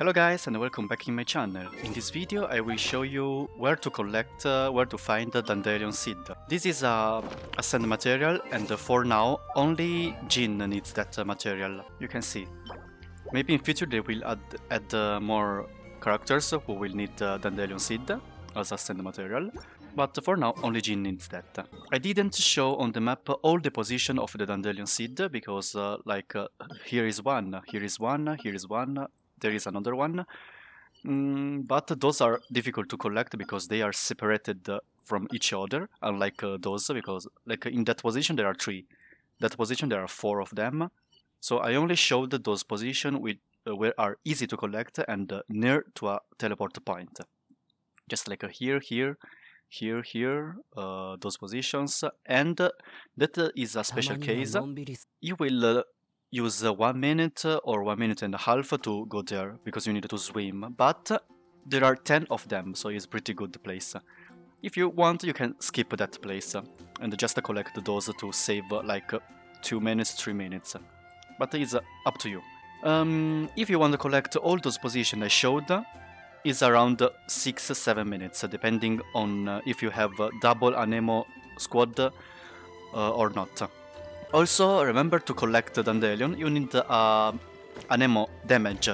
Hello guys and welcome back in my channel. In this video I will show you where to collect, uh, where to find the Dandelion seed. This is a, ascend material and uh, for now only Jean needs that uh, material. You can see. Maybe in future they will add, add uh, more characters who will need the Dandelion seed as ascend material. But for now only Jean needs that. I didn't show on the map all the position of the Dandelion seed because uh, like uh, here is one, here is one, here is one, there is another one. Mm, but those are difficult to collect because they are separated uh, from each other, unlike uh, those, because like in that position there are three. That position there are four of them. So I only showed those positions which uh, where are easy to collect and uh, near to a teleport point. Just like here, here, here, here, uh, those positions. And uh, that uh, is a special case. You will uh, use one minute or one minute and a half to go there because you need to swim. But there are 10 of them, so it's pretty good place. If you want, you can skip that place and just collect those to save like uh, 2 minutes, 3 minutes. But it's up to you. Um, if you want to collect all those positions I showed, is around 6-7 minutes, depending on uh, if you have double Anemo squad uh, or not. Also, remember to collect the Dandelion, you need uh, Anemo damage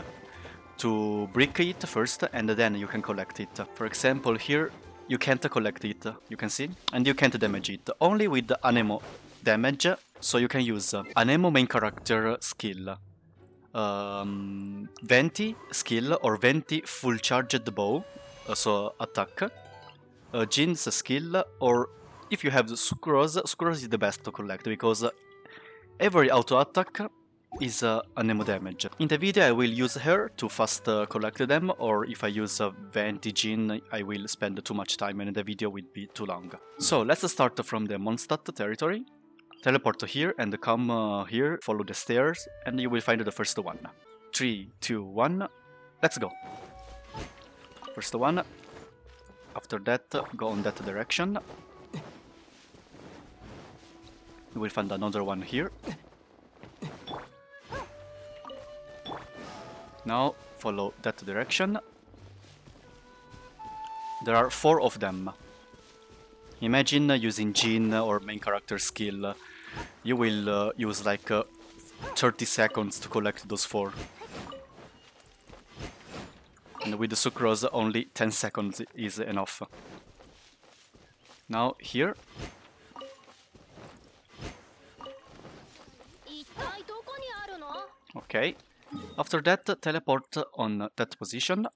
to break it first and then you can collect it. For example, here you can't collect it, you can see, and you can't damage it. Only with Anemo damage, so you can use Anemo main character skill. Um, Venti skill or Venti full charged bow, uh, so attack. Uh, Jean's skill or if you have the Sucrose, Sucrose is the best to collect because every auto attack is uh, Anemo damage. In the video I will use her to fast uh, collect them or if I use uh, Venti Jean I will spend too much time and the video will be too long. So let's start from the Mondstadt territory. Teleport here and come uh, here, follow the stairs and you will find the first one. 3, 2, 1, let's go. First one. After that, go on that direction. Will find another one here. Now follow that direction. There are four of them. Imagine uh, using Jean or main character skill. You will uh, use like uh, 30 seconds to collect those four. And with the Sucrose only 10 seconds is enough. Now here Okay. After that, teleport on that position.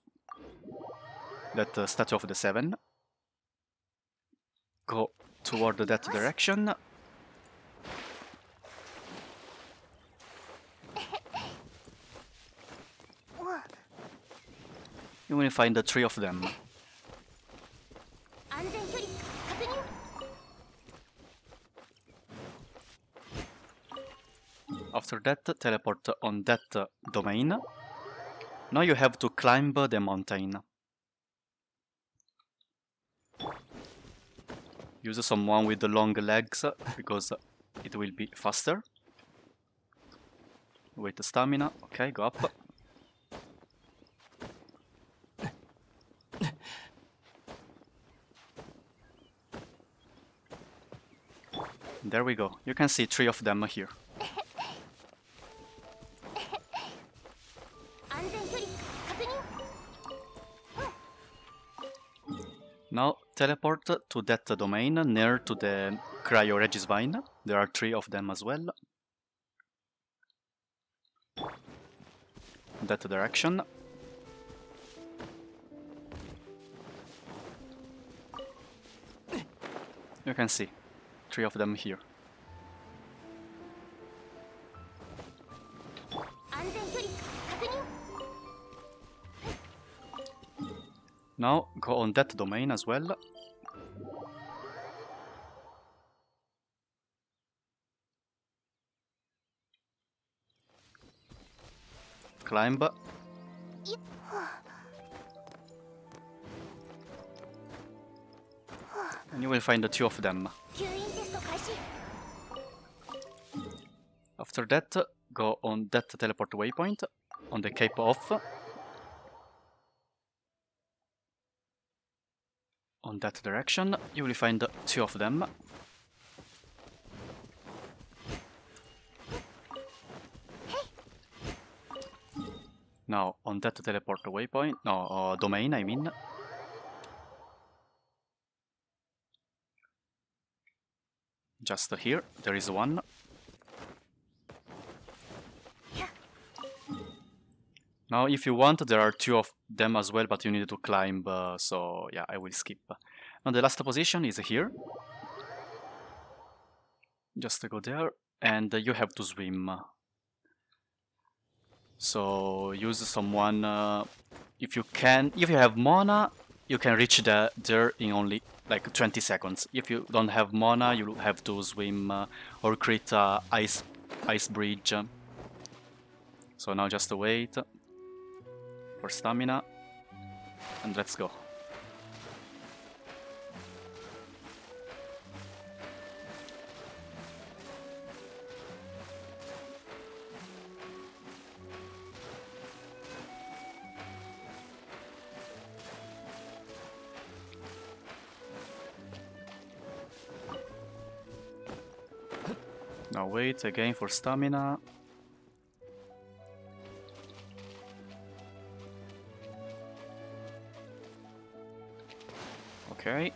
That uh, statue of the seven. Go toward that direction. You will find the three of them. After that, teleport on that domain. Now you have to climb the mountain. Use someone with the long legs because it will be faster. Wait the stamina. Okay, go up. There we go. You can see three of them here. teleport to that domain near to the Cryo Regisvine. There are three of them as well. That direction. You can see three of them here. Now go on that domain as well. climb. But and you will find the two of them. After that, go on that teleport waypoint on the Cape Oath. On that direction, you will find two of them. Now, on that teleport waypoint, no, uh, domain, I mean, just here, there is one. Now, if you want, there are two of them as well, but you need to climb, uh, so yeah, I will skip. Now, the last position is here. Just go there, and you have to swim. So, use someone, uh, if you can, if you have Mona, you can reach the, there in only like 20 seconds. If you don't have Mona, you have to swim uh, or create a ice, ice bridge. So now just wait for stamina and let's go. Now wait again for stamina. Okay.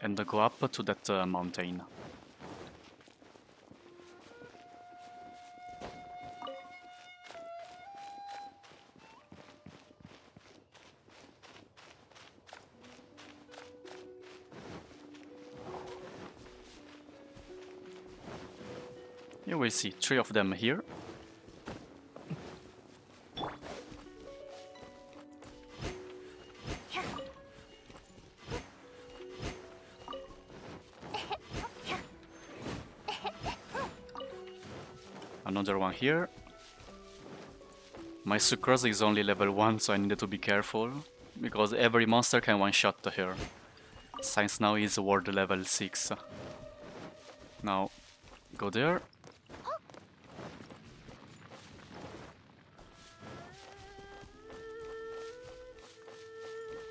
And go up to that uh, mountain. You will see three of them here. Another one here. My Sucrose is only level 1, so I needed to be careful. Because every monster can one-shot her. Science now is world level 6. Now, go there.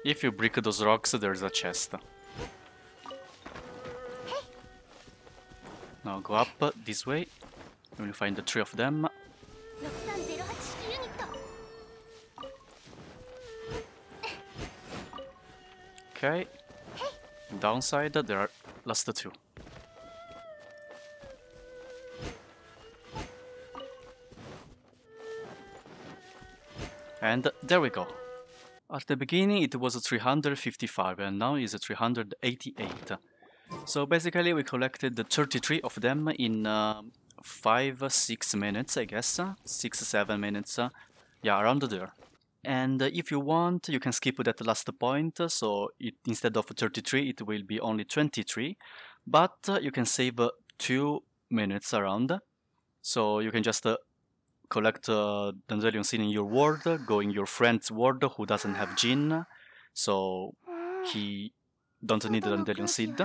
If you break those rocks, there's a chest. Now go up this way. We'll find the three of them. Okay. Downside, there are last two. And there we go. At the beginning it was 355 and now is 388. So basically we collected 33 of them in uh, five, six minutes, I guess, six, seven minutes, yeah, around there. And if you want, you can skip that last point, so it, instead of 33, it will be only 23, but you can save two minutes around. So you can just uh, collect uh, Dandelion Seed in your world, go in your friend's world who doesn't have Jean, so he don't need Dandelion Seed.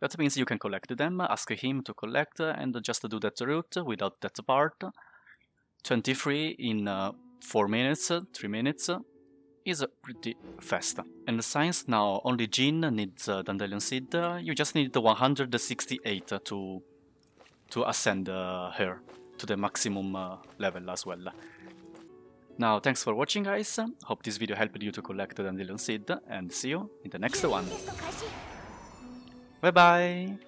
That means you can collect them, ask him to collect, and just do that route without that part. 23 in uh, 4 minutes, 3 minutes is pretty fast. And since now only Jean needs uh, Dandelion Seed, you just need 168 to, to ascend uh, her to the maximum uh, level as well. Now, thanks for watching guys, hope this video helped you to collect Dandelion Seed, and see you in the next one! 拜拜。